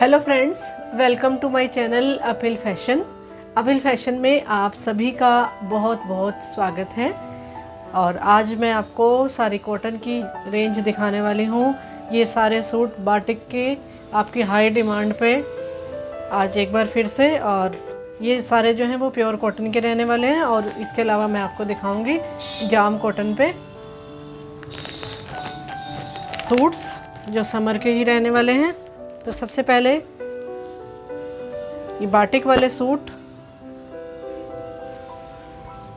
Hello friends welcome to my channel appeal fashion अपिल fashion में आप सभी का बहुत बहुत स्वागत है। और आज मैं आपको सारी कॉटन की रेंज दिखाने वाली हूँ। ये सारे सूट बाटिक के आपकी हाई डिमांड पे। आज एक बार फिर से और ये सारे जो हैं वो प्योर कॉटन के रहने वाले हैं। और इसके अलावा मैं आपको दिखाऊँगी जाम कॉटन पे। सूट्स जो समर के ही रहने वाले हैं। तो सबसे पहले ये बाटिक वाले सूट,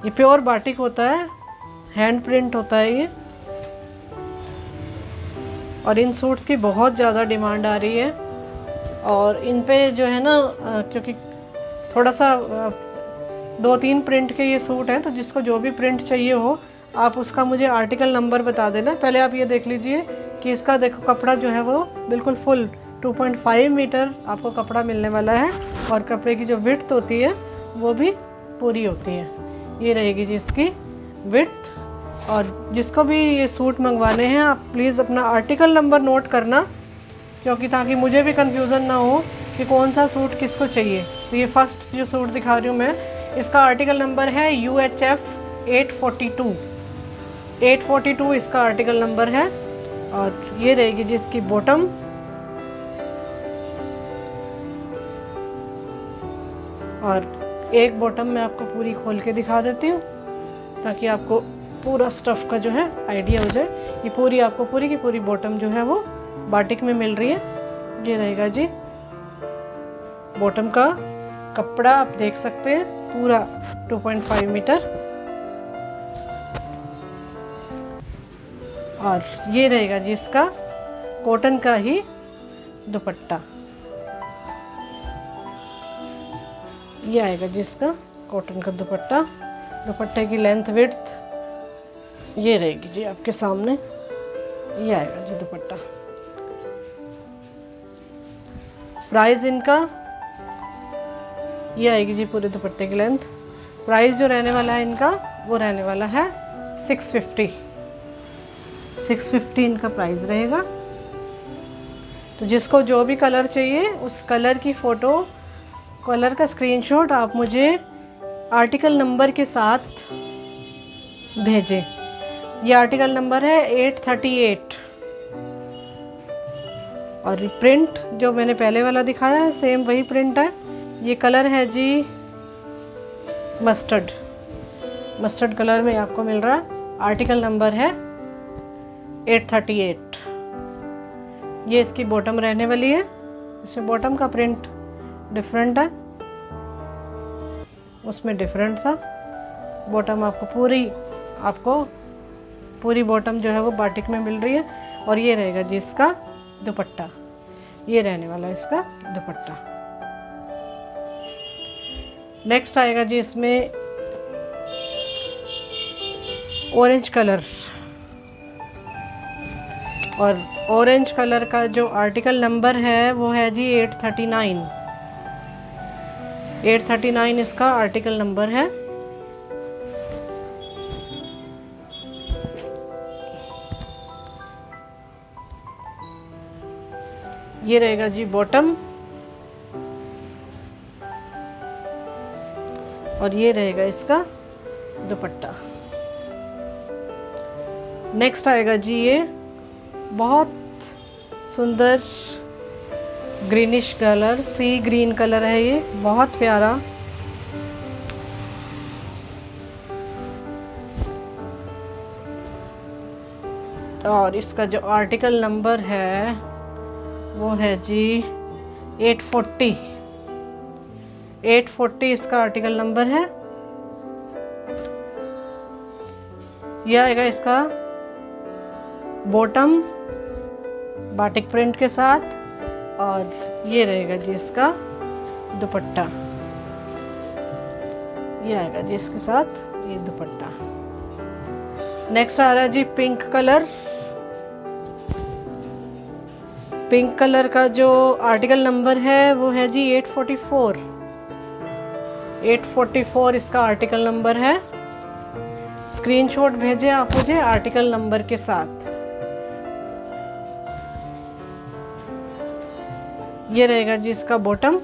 ये प्योर बाटिक होता है, हैंड प्रिंट होता है ये। और इन सूट्स की बहुत ज़्यादा डिमांड आ रही है। और इन पे जो है ना क्योंकि थोड़ा सा दो तीन प्रिंट के ये सूट हैं तो जिसको जो भी प्रिंट चाहिए हो, आप उसका मुझे आर्टिकल नंबर बता देना। पहले आप ये देख लीजिए कि इसका देखो कपड़ा जो है वो बिल्कुल फुल 2.5 मीटर आपको कपड़ा मिलने वाला है और कपड़े की जो विथ होती है, वो भी पूरी होती है। ये रहेगी जी इसकी विड्थ और जिसको भी ये सूट मंगवाने हैं, आप प्लीज़ अपना आर्टिकल नंबर नोट करना, क्योंकि ताकि मुझे भी कन्फ्यूज़न ना हो कि कौन सा सूट किसको चाहिए। तो ये फ़र्स्ट जो सूट दिखा रही हूँ मैं, इसका आर्टिकल नंबर है U H F eight forty two eight forty two इसका आर्टिकल नंबर है। और ये रहेगी जी इसकी बॉटम और एक बॉटम मैं आपको पूरी खोल के दिखा देती हूँ, ताकि आपको पूरा स्टफ़ का जो है आइडिया हो जाए। ये पूरी आपको पूरी की पूरी बॉटम जो है वो बाटिक में मिल रही है। ये रहेगा जी बॉटम का कपड़ा आप देख सकते हैं, पूरा 2.5 मीटर और ये रहेगा जी इसका कॉटन का ही दुपट्टा। ये आएगा जी इसका कॉटन का दुपट्टा। दुपट्टे की लेंथ विड्थ ये रहेगी जी आपके सामने। ये आएगा जी दुपट्टा। प्राइस इनका, ये आएगी जी पूरे दुपट्टे की लेंथ प्राइस जो रहने वाला है इनका, वो रहने वाला है सिक्स फिफ्टी सिक्स फिफ्टी इनका प्राइस रहेगा। तो जिसको जो भी कलर चाहिए, उस कलर की फ़ोटो कलर का स्क्रीनशॉट आप मुझे आर्टिकल नंबर के साथ भेजें। ये आर्टिकल नंबर है एट थर्टी एट। और प्रिंट जो मैंने पहले वाला दिखाया है, सेम वही प्रिंट है। ये कलर है जी मस्टर्ड। मस्टर्ड कलर में आपको मिल रहा है। आर्टिकल नंबर है एट थर्टी एट। ये इसकी बॉटम रहने वाली है। इसमें बॉटम का प्रिंट डिफरेंट है। उसमें डिफरेंट था। बॉटम आपको पूरी आपको पूरी बॉटम जो है वो बाटिक में मिल रही है। और ये रहेगा जी इसका दुपट्टा। ये रहने वाला है इसका दुपट्टा। नेक्स्ट आएगा जी इसमें ऑरेंज कलर और ऑरेंज कलर का जो आर्टिकल नंबर है, वो है जी eight thirty nine eight thirty nine इसका आर्टिकल नंबर है। ये रहेगा जी बॉटम। और ये रहेगा इसका दुपट्टा। नेक्स्ट आएगा जी ये बहुत सुंदर greenish colour, sea green colour है ये, बहुत प्यारा। और इसका जो आर्टिकल नंबर है, वो है जी 840 840 इसका आर्टिकल नंबर है। यह आएगा इसका बॉटम, बाटिक प्रिंट के साथ। और ये रहेगा जी इसका दुपट्टा। ये आएगा जी इसके साथ ये दुपट्टा। नेक्स्ट आ रहा है जी पिंक कलर पिंक कलर का जो आर्टिकल नंबर है, वो है जी 844 844 इसका आर्टिकल नंबर है। स्क्रीनशॉट भेजें आप मुझे आर्टिकल नंबर के साथ। ये रहेगा जी इसका बॉटम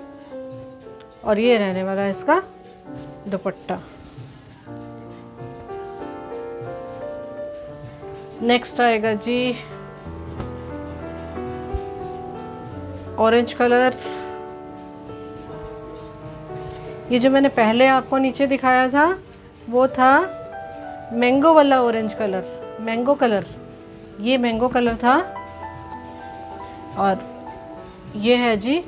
और ये रहने वाला है इसका दुपट्टा। नेक्स्ट आएगा जी ऑरेंज कलर ये जो मैंने पहले आपको नीचे दिखाया था, वो था मैंगो वाला ऑरेंज कलर मैंगो कलर ये मैंगो कलर था और ये है जी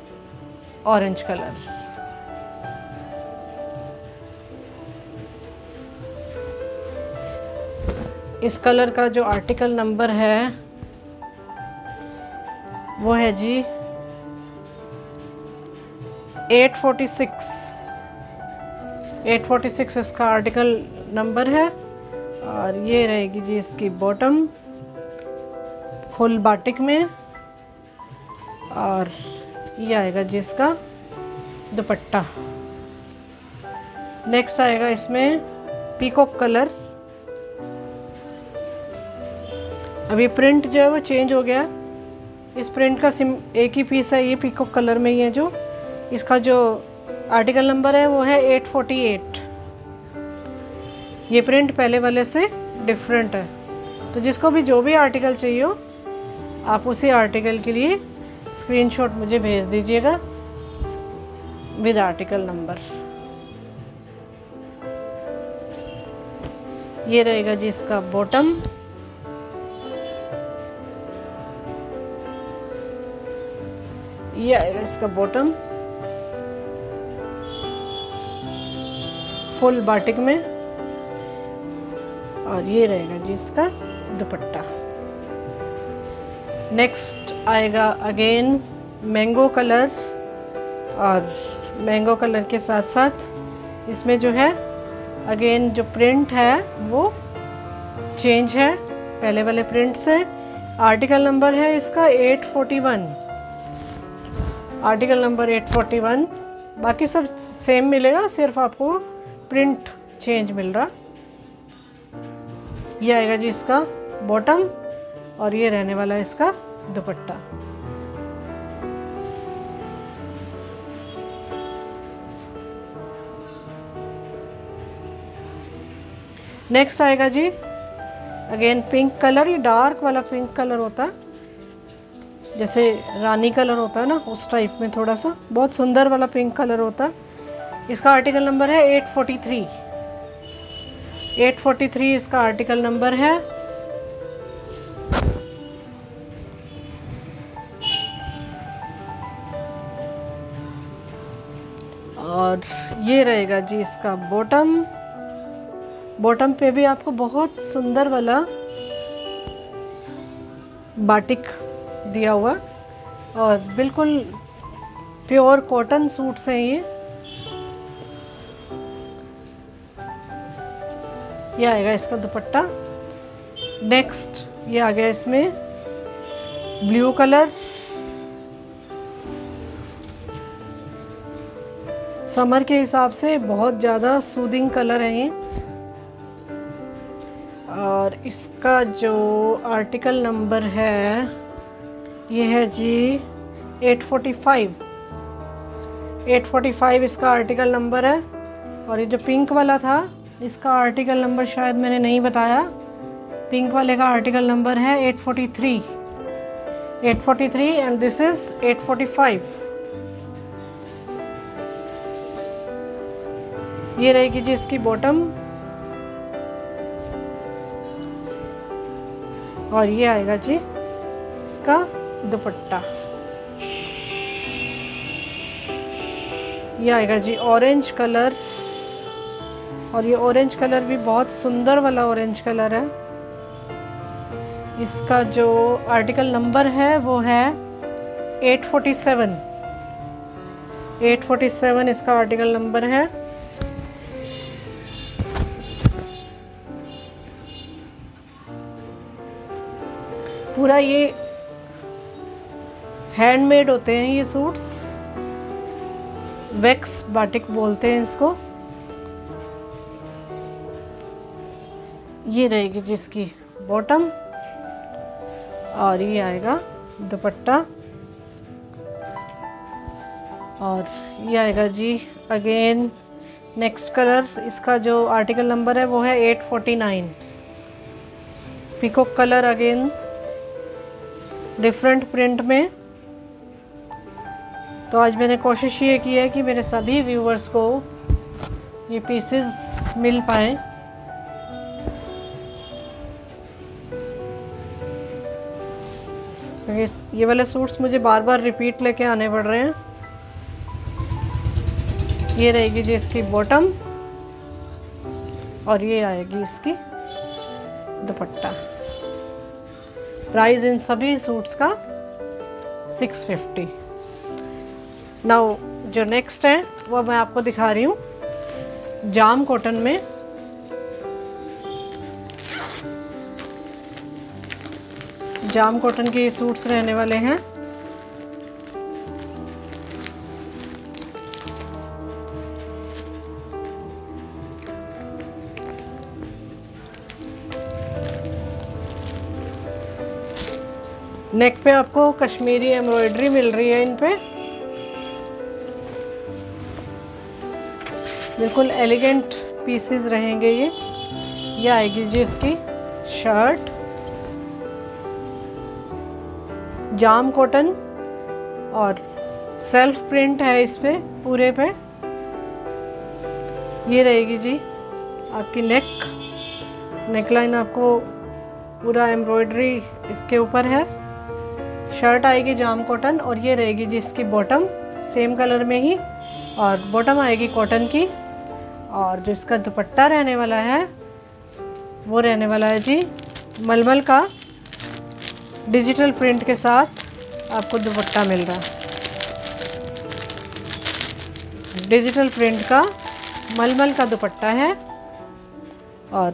ऑरेंज कलर इस कलर का जो आर्टिकल नंबर है, वो है जी 846 846 इसका आर्टिकल नंबर है और ये रहेगी जी इसकी बॉटम फुल बाटिक में. और ये आएगा जी इसका दुपट्टा। नेक्स्ट आएगा इसमें पीकॉक कलर अभी प्रिंट जो है वो चेंज हो गया। इस प्रिंट का सिम एक ही पीस है, ये पीकॉक कलर में ही है जो। इसका जो आर्टिकल नंबर है वो है 848 ये प्रिंट पहले वाले से डिफरेंट है। तो जिसको भी जो भी आर्टिकल चाहिए हो, आप उसी आर्टिकल के लिए स्क्रीनशॉट मुझे भेज दीजिएगा विद आर्टिकल नंबर। ये रहेगा जी इसका बॉटम। ये आएगा इसका बॉटम। फुल बाटिक में। और ये रहेगा जी इसका दुपट्टा। नेक्स्ट आएगा अगेन मैंगो कलर और मैंगो कलर के साथ साथ इसमें जो है अगेन जो प्रिंट है, वो चेंज है। पहले वाले प्रिंट से। आर्टिकल नंबर है इसका 841 आर्टिकल नंबर 841 बाकी सब सेम मिलेगा, सिर्फ़ आपको प्रिंट चेंज मिल रहा। ये आएगा जी इसका बॉटम और ये रहने वाला है इसका दुपट्टा। नेक्स्ट आएगा जी। अगेन पिंक कलर ये डार्क वाला पिंक कलर होता। है जैसे रानी कलर होता है ना, उस टाइप में थोड़ा सा बहुत सुंदर वाला पिंक कलर होता। है इसका आर्टिकल नंबर है 843 843 इसका आर्टिकल नंबर है। ये रहेगा जी इसका बॉटम बॉटम पे भी आपको बहुत सुंदर वाला बाटिक दिया हुआ और बिल्कुल प्योर कॉटन सूट्स हैं ये. ये आएगा इसका दुपट्टा. नेक्स्ट ये आ गया इसमें ब्लू कलर समर के हिसाब से बहुत ज़्यादा सूदिंग कलर है ये। और इसका जो आर्टिकल नंबर है, ये है जी 845 845 इसका आर्टिकल नंबर है। और ये जो पिंक वाला था, इसका आर्टिकल नंबर शायद मैंने नहीं बताया। पिंक वाले का आर्टिकल नंबर है 843 843 एंड दिस इज़ 845 ये रहेगी जी इसकी बॉटम और ये आएगा जी इसका दुपट्टा। ये आएगा जी ऑरेंज कलर और ये ऑरेंज कलर भी बहुत सुंदर वाला ऑरेंज कलर है। इसका जो आर्टिकल नंबर है वो है 847 847 इसका आर्टिकल नंबर है। पूरा ये हैंडमेड होते हैं ये सूट्स वैक्स बाटिक बोलते हैं इसको. ये रहेगी जिसकी बॉटम और ये आएगा दुपट्टा. और ये आएगा जी अगेन नेक्स्ट कलर इसका जो आर्टिकल नंबर है वो है 849 peacock colour again different print में। तो आज मैंने कोशिश ये की है कि मेरे सभी व्यूवर्स को ये पीसेस मिल पाए। क्योंकि ये वाले सूट्स मुझे बार बार रिपीट लेके आने पड़ रहे हैं। ये रहेगी जी इसकी बॉटम और ये आएगी इसकी दुपट्टा। प्राइस इन सभी सूट्स का 650 नाउ, जो नेक्स्ट है, वो मैं आपको दिखा रही हूँ। जाम कॉटन में। जाम कॉटन के सूट्स रहने वाले हैं। नेक पे आपको कश्मीरी एम्ब्रॉयडरी मिल रही है इन पे। बिल्कुल एलिगेंट पीसेस रहेंगे ये। ये आएगी जी इसकी शर्ट जाम कॉटन और सेल्फ प्रिंट है इस पे, पूरे पे। ये रहेगी जी आपकी नेक नेकलाइन आपको पूरा एम्ब्रॉयडरी इसके ऊपर है। शर्ट आएगी जाम कॉटन और ये रहेगी जी इसकी बॉटम सेम कलर में ही और बॉटम आएगी कॉटन की और जो इसका दुपट्टा रहने वाला है, वो रहने वाला है जी मलमल का डिजिटल प्रिंट के साथ आपको दुपट्टा मिल रहा है। डिजिटल प्रिंट का मलमल का दुपट्टा है और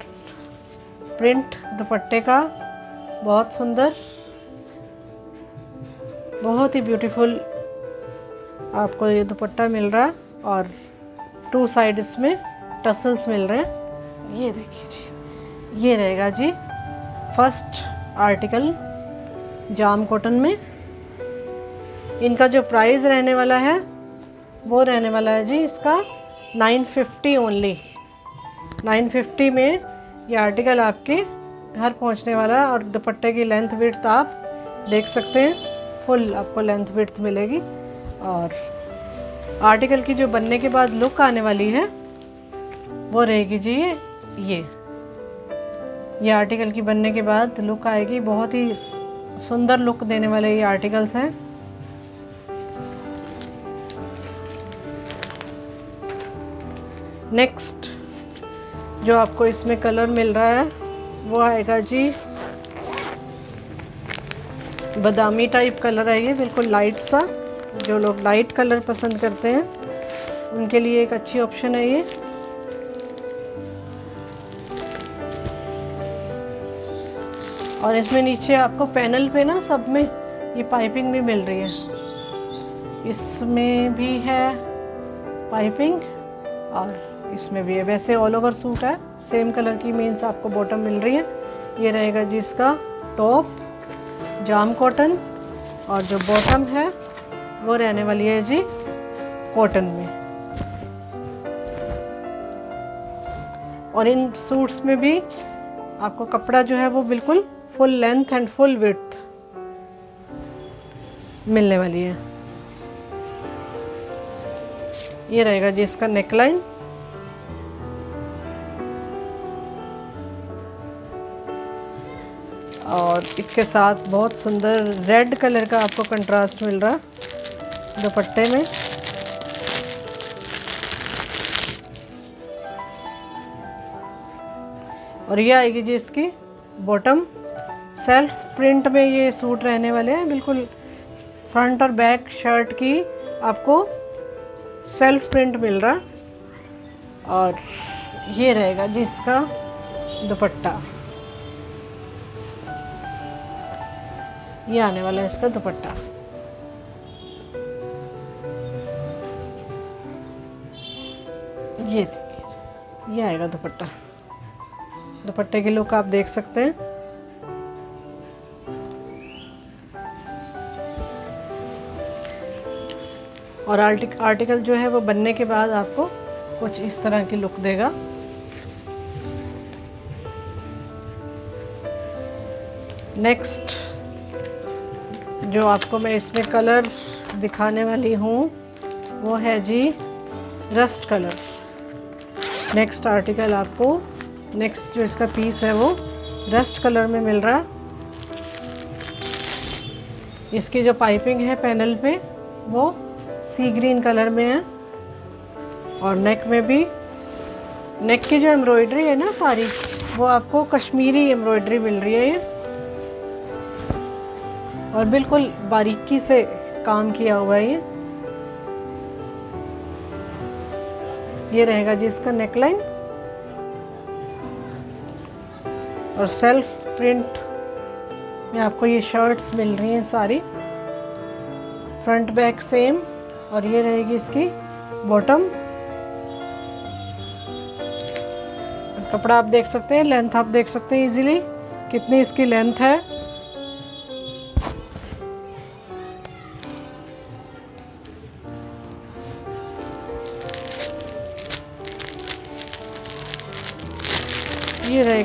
प्रिंट दुपट्टे का बहुत सुंदर बहुत ही ब्यूटीफुल आपको ये दुपट्टा मिल रहा है और टू साइड इसमें टसल्स मिल रहे हैं। ये देखिए जी। ये रहेगा जी फ़र्स्ट आर्टिकल जाम कॉटन में। इनका जो प्राइस रहने वाला है वो रहने वाला है जी इसका 950 ओनली 950 में ये आर्टिकल आपके घर पहुँचने वाला है और दुपट्टे की लेंथ विड्थ आप देख सकते हैं। फुल आपको लेंथ विड्थ मिलेगी। और आर्टिकल की जो बनने के बाद लुक आने वाली है, वो रहेगी जी ये। ये ये आर्टिकल की बनने के बाद लुक आएगी। बहुत ही सुंदर लुक देने वाले ये आर्टिकल्स हैं। नेक्स्ट जो आपको इसमें कलर मिल रहा है, वो आएगा जी बादामी टाइप कलर है ये, बिल्कुल लाइट सा, जो लोग लाइट कलर पसंद करते हैं, उनके लिए एक अच्छी ऑप्शन है ये। और इसमें नीचे आपको पैनल पे ना सब में ये पाइपिंग भी मिल रही है। इसमें भी है पाइपिंग और इसमें भी है। वैसे ऑल ओवर सूट है सेम कलर की मीन्स आपको बॉटम मिल रही है। ये रहेगा जी इसका टॉप जाम कॉटन और जो बॉटम है, वो रहने वाली है जी कॉटन में। और इन सूट्स में भी आपको कपड़ा जो है वो बिल्कुल full length and full width मिलने वाली है। ये रहेगा जी इसका नेकलाइन और इसके साथ बहुत सुंदर रेड कलर का आपको कंट्रास्ट मिल रहा दुपट्टे में। और ये आएगी जी इसकी बॉटम सेल्फ प्रिंट में ये सूट रहने वाले हैं। बिल्कुल फ्रंट और बैक शर्ट की आपको सेल्फ प्रिंट मिल रहा। और ये रहेगा जिसका दुपट्टा। ये आने वाला है इसका दुपट्टा। ये देखिए, ये आएगा दुपट्टा। दुपट्टे की लुक आप देख सकते हैं। और आर्टिक, आर्टिकल जो है वो बनने के बाद आपको कुछ इस तरह की लुक देगा। नेक्स्ट जो आपको मैं इसमें कलर दिखाने वाली हूँ, वो है जी रस्ट कलर नेक्स्ट आर्टिकल आपको नेक्स्ट जो इसका पीस है वो रस्ट कलर में मिल रहा. इसकी जो पाइपिंग है पैनल पे, वो सी ग्रीन कलर में है. और नेक में भी नेक की जो एम्ब्रॉयडरी है ना सारी, वो आपको कश्मीरी एम्ब्रॉयडरी मिल रही है ये. और बिल्कुल बारीकी से काम किया हुआ है ये। ये रहेगा जी इसका नेकलाइन। और सेल्फ प्रिंट, में आपको ये शर्ट्स मिल रही हैं सारी। फ्रंट, बैक सेम, और ये रहेगी इसकी बॉटम। कपड़ा आप देख सकते हैं, लेंथ आप देख सकते हैं इजीली कितनी इसकी लेंथ है।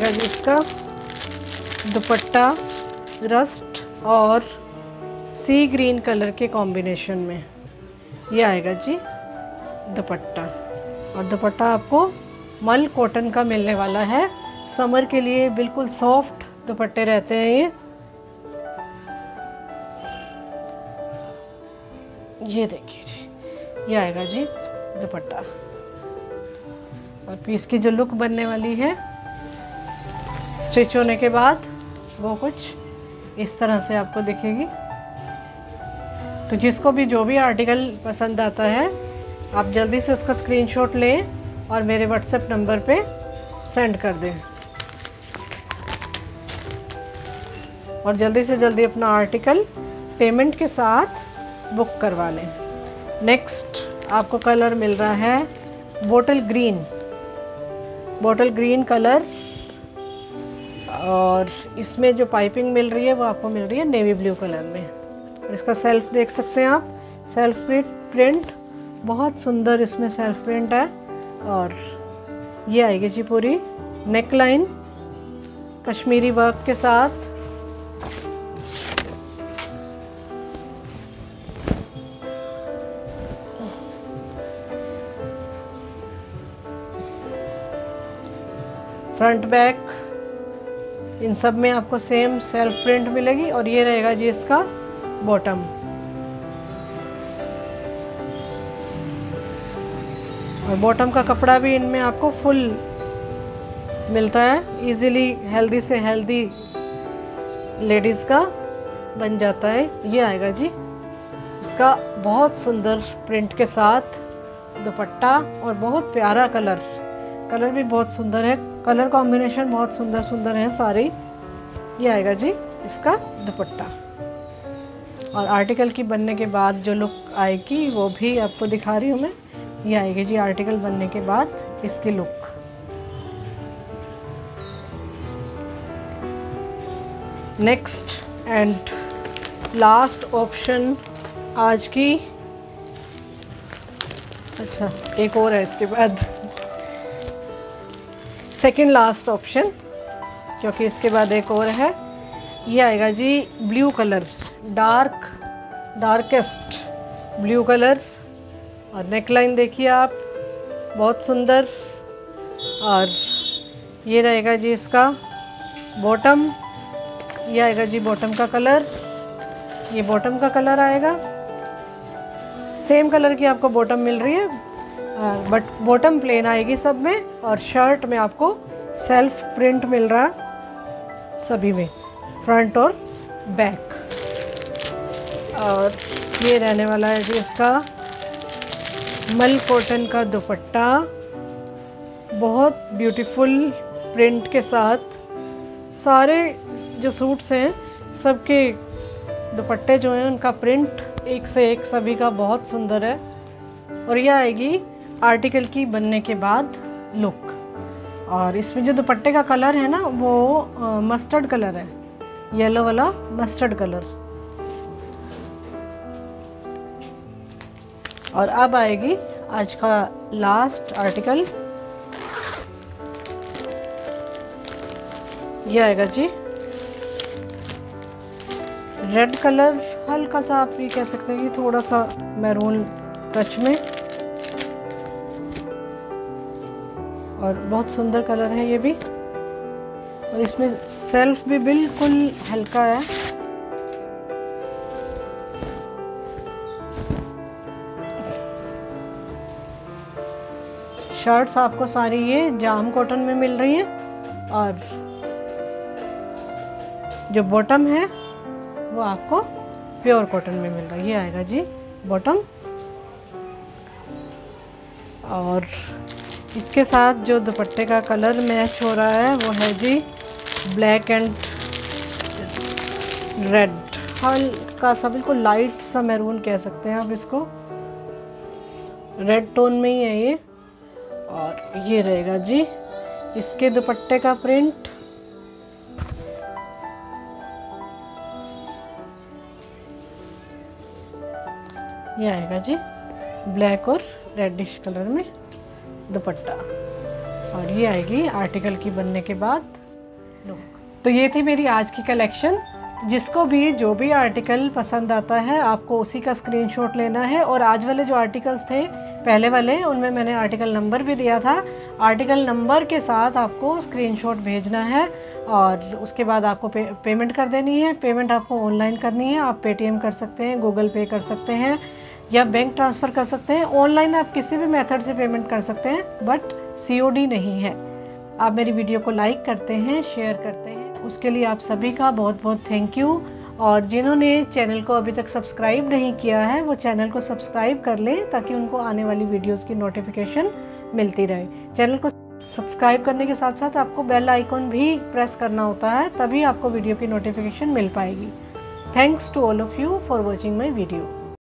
रहेगा जी इसका दुपट्टा, रस्ट और सी ग्रीन कलर के कॉम्बिनेशन में। ये आएगा जी, दुपट्टा। और दुपट्टा आपको मल कॉटन का मिलने वाला है। समर के लिए बिल्कुल सॉफ्ट दुपट्टे रहते हैं ये। ये देखिए जी, ये आएगा जी, दुपट्टा। और पीस की जो लुक बनने वाली है स्टिच होने के बाद वो कुछ इस तरह से आपको दिखेगी। तो जिसको भी जो भी आर्टिकल पसंद आता है, आप जल्दी से उसका स्क्रीनशॉट लें और मेरे व्हाट्सएप नंबर पे सेंड कर दें। और जल्दी से जल्दी अपना आर्टिकल पेमेंट के साथ बुक करवा लें। नेक्स्ट आपको कलर मिल रहा है bottle green bottle green colour और इसमें जो पाइपिंग मिल रही है, वो आपको मिल रही है नेवी ब्लू कलर में। और इसका सेल्फ देख सकते हैं आप। सेल्फ प्रिंट बहुत सुंदर इसमें सेल्फ प्रिंट है। और ये आएगी जी पूरी नेक लाइन कश्मीरी वर्क के साथ। फ्रंट बैक इन सब में आपको सेम सेल्फ प्रिंट मिलेगी और ये रहेगा जी इसका बॉटम और बॉटम का कपड़ा भी इनमें आपको फुल मिलता है. इजीली हेल्दी से हेल्दी लेडीज़ का बन जाता है. ये आएगा जी. इसका बहुत सुंदर प्रिंट के साथ दुपट्टा और बहुत प्यारा कलर कलर भी बहुत सुंदर है. कलर कॉम्बिनेशन बहुत सुंदर सुंदर है सारे। ये आएगा जी इसका दुपट्टा। और आर्टिकल की बनने के बाद जो लुक आएगी, वो भी आपको दिखा रही हूँ मैं। ये आएगी जी आर्टिकल बनने के बाद इसकी look. Next and last option आज की। अच्छा एक और है इसके बाद। सेकंड लास्ट ऑप्शन क्योंकि इसके बाद एक और है। ये आएगा जी blue colour dark darkest blue colour और नेकलाइन देखिए आप, बहुत सुंदर। और ये रहेगा जी इसका बॉटम ये आएगा जी बॉटम का कलर ये बॉटम का कलर आएगा। सेम कलर की आपको बॉटम मिल रही है। बट बॉटम प्लेन आएगी सब में और शर्ट में आपको सेल्फ प्रिंट मिल रहा सभी में फ्रंट और बैक और ये रहने वाला है जी इसका मल कॉटन का दुपट्टा। बहुत ब्यूटीफुल प्रिंट के साथ सारे जो सूट्स हैं, सबके दुपट्टे जो हैं, उनका प्रिंट एक से एक सभी का बहुत सुंदर है। और यह आएगी आर्टिकल की बनने के बाद लुक और इसमें जो दुपट्टे का कलर है ना, वो मस्टर्ड कलर है. येलो वाला मस्टर्ड कलर और अब आएगी आज का लास्ट आर्टिकल ये आएगा जी. रेड कलर हल्का सा आप ये कह सकते हैं कि थोड़ा सा मैरून टच में. और बहुत सुंदर कलर है ये भी। और इसमें सेल्फ भी बिल्कुल हल्का है। शर्ट्स आपको सारी ये जाम कॉटन में मिल रही है। और जो बॉटम है, वो आपको प्योर कॉटन में मिल रहा है। ये आएगा जी बॉटम। और इसके साथ जो दुपट्टे का कलर मैच हो रहा है, वो है जी ब्लैक एंड रेड। हल्का सा बिल्कुल लाइट सा मैरून कह सकते हैं आप इसको। रेड टोन में ही है ये। और ये रहेगा जी इसके दुपट्टे का प्रिंट। ये आएगा जी ब्लैक और रेडिश कलर में। दुपट्टा। और ये आएगी आर्टिकल की बनने के बाद। तो ये थी मेरी आज की कलेक्शन जिसको भी जो भी आर्टिकल पसंद आता है आपको उसी का स्क्रीनशॉट लेना है। और आज वाले जो आर्टिकल्स थे पहले वाले उनमें मैंने आर्टिकल नंबर भी दिया था। आर्टिकल नंबर के साथ आपको स्क्रीनशॉट भेजना है। और उसके बाद आपको पे, पेमेंट कर देनी है। पेमेंट आपको ऑनलाइन करनी है। आप पेटीएम कर सकते हैं गूगल पे कर सकते हैं। या बैंक ट्रांसफ़र कर सकते हैं। ऑनलाइन आप किसी भी मेथड से पेमेंट कर सकते हैं बट सीओडी नहीं है। आप मेरी वीडियो को लाइक करते हैं शेयर करते हैं। उसके लिए आप सभी का बहुत बहुत थैंक यू और जिन्होंने चैनल को अभी तक सब्सक्राइब नहीं किया है, वो चैनल को सब्सक्राइब कर लें ताकि उनको आने वाली वीडियोस की नोटिफिकेशन मिलती रहे। चैनल को सब्सक्राइब करने के साथ साथ आपको बेल आइकॉन भी प्रेस करना होता है, तभी आपको वीडियो की नोटिफिकेशन मिल पाएगी। Thanks to all of you for watching my video